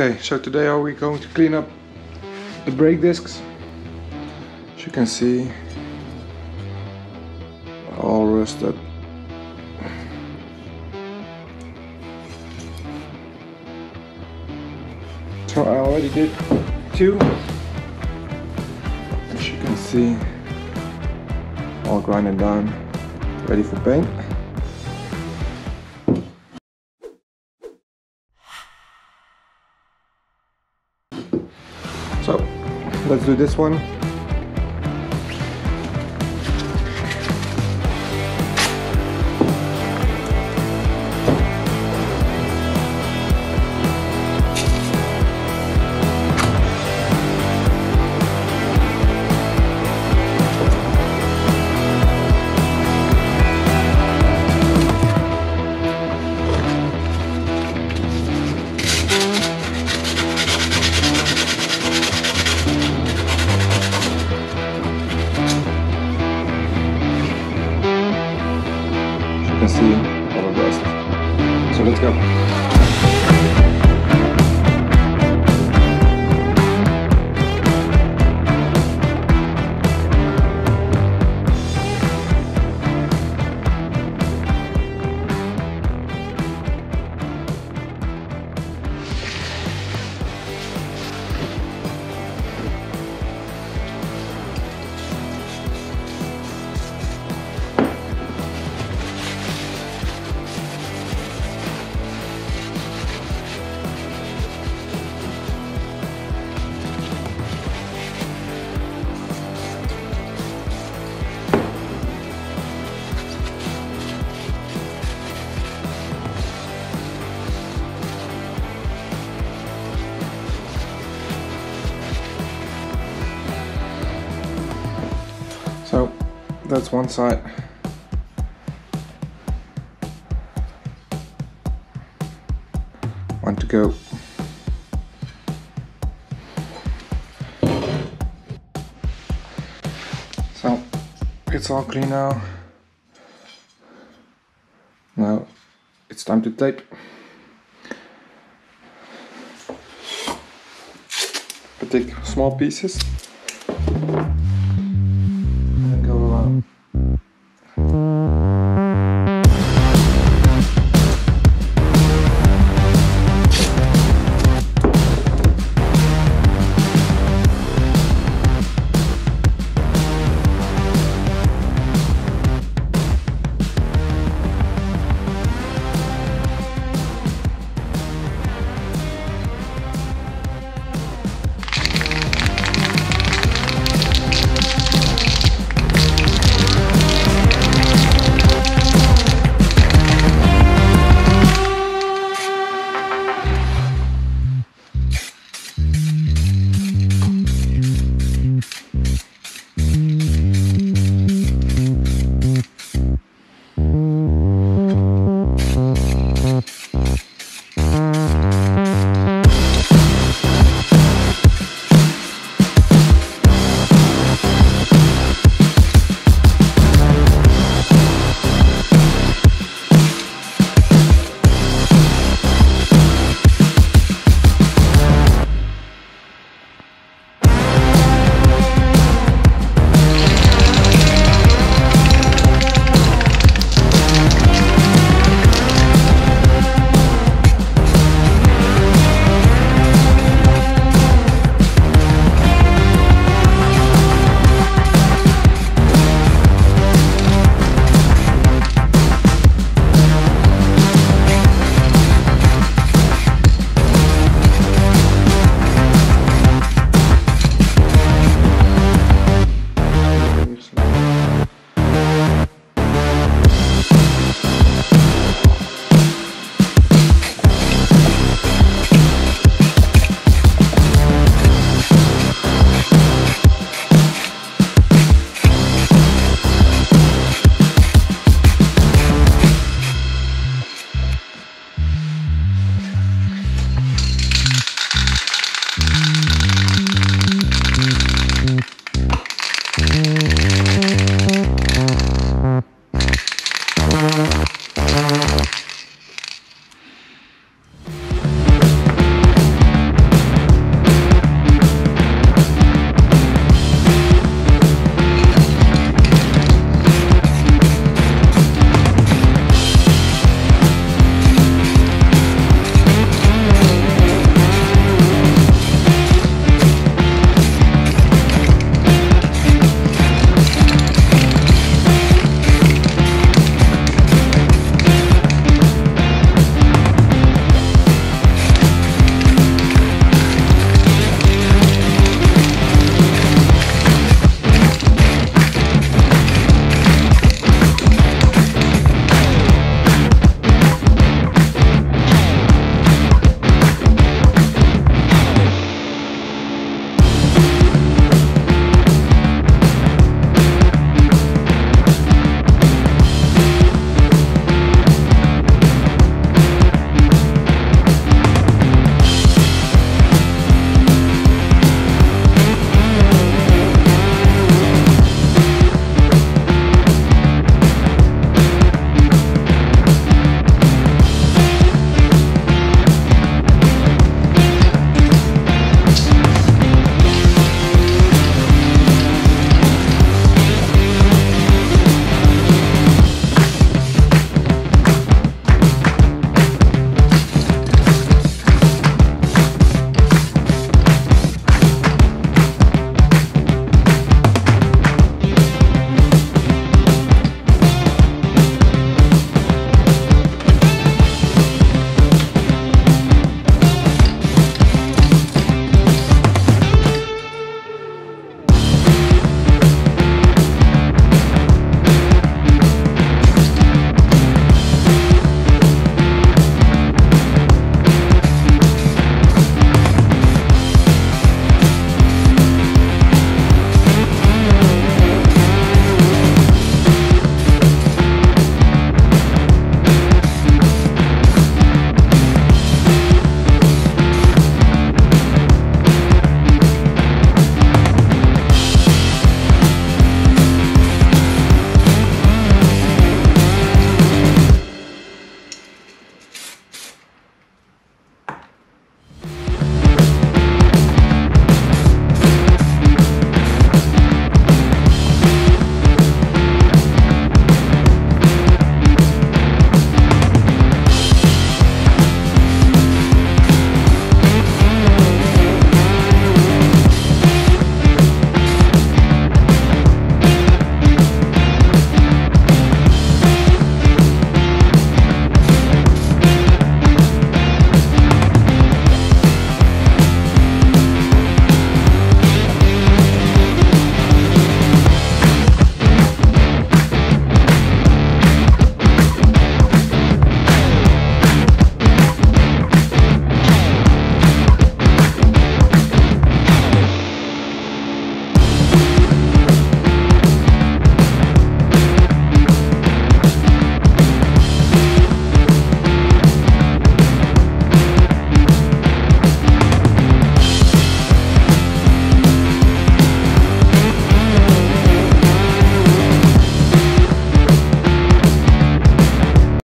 Okay, so today are we going to clean up the brake discs. As you can see, all rusted. So I already did two. As you can see, all grinded down, ready for paint. So let's do this one. So that's one side. One to go. So it's all clean now. Now it's time to tape. I take small pieces